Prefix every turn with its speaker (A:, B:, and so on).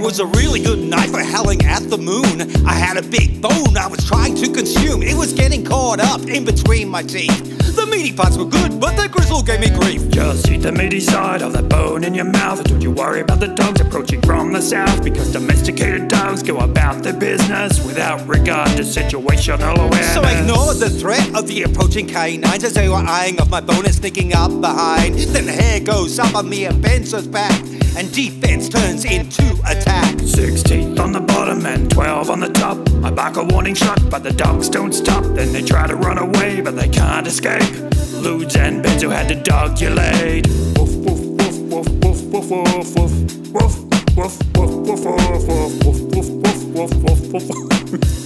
A: was a really good night for howling at the moon. I had a big bone I was trying to consume. It was getting caught up in between my teeth. The meaty parts were good, but the gristle gave me grief.
B: Just eat the meaty side of that bone in your mouth. Don't you worry about the dogs approaching from the south. Because domesticated dogs go about their business without regard to situational awareness.
A: So I ignored the threat of the approaching canines as they were eyeing off my bone and sneaking up behind. Then the hair goes up on me and Benzo's back. And defense turns into attack.
B: Six teeth on the bottom and twelve on the top. I bark a warning shot, but the dogs don't stop. Then they try to run away, but they can't escape. Ludes and Benzo had to dogulate. Woof woof woof woof woof woof woof woof woof woof woof woof woof woof woof woof woof woof woof